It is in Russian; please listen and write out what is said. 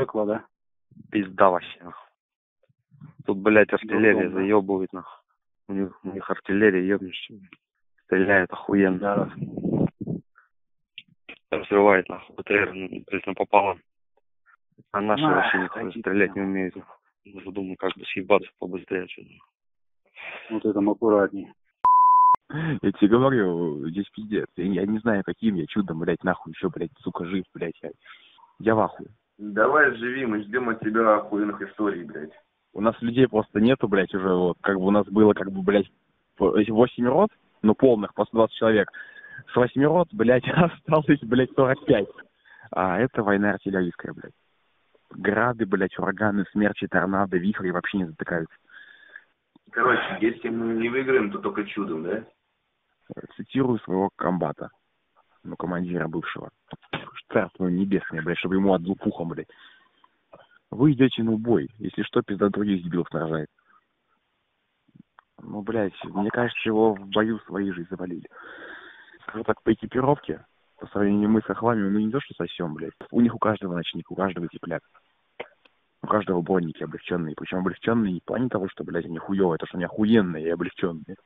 Пекло, да? Пизда вообще. нахуй. Тут, блядь, артиллерия Удобно. заебывает, нахуй. У них, у них артиллерия ебнешь. Стреляет охуенно. Да. Взрывает, нахуй, БТР, ну, блядь, напополам. А наши Ах, вообще нихуя стрелять не умеют. Уже думаю, как бы съебаться побыстрее. что-то. Вот этом аккуратней. Я тебе говорю, здесь пиздец. Я, я не знаю, каким я чудом, блядь, нахуй еще, блядь, сука, жив, блядь. Я, я в ахуе. Давай живи, мы ждем от тебя охуенных историй, блядь. У нас людей просто нету, блядь, уже вот, как бы у нас было, как бы, блядь, по- эти 8 рот, ну, полных, по 120 человек. С 8 рот, блядь, осталось, блядь, 45. А это война артиллерийская, блядь. Грады, блядь, ураганы, смерчи, торнадо, вихри вообще не затыкаются. Короче, если мы не выиграем, то только чудом, да? Цитирую своего комбата, ну, командира бывшего. Царство небесное, блядь, чтобы ему отдул пухом, блядь. Вы идете на убой, если что, пизда других дебилов нарожает. Ну, блядь, мне кажется, его в бою свои же и завалили. Скажу так, по экипировке, по сравнению мы с хохлами, мы не то что сосем, блядь. У них у каждого ночник, у каждого тепляк. У каждого бронники облегченные. Причем облегченные не в плане того, что, блядь, они хуёвые, а то, что они охуенные и облегченные.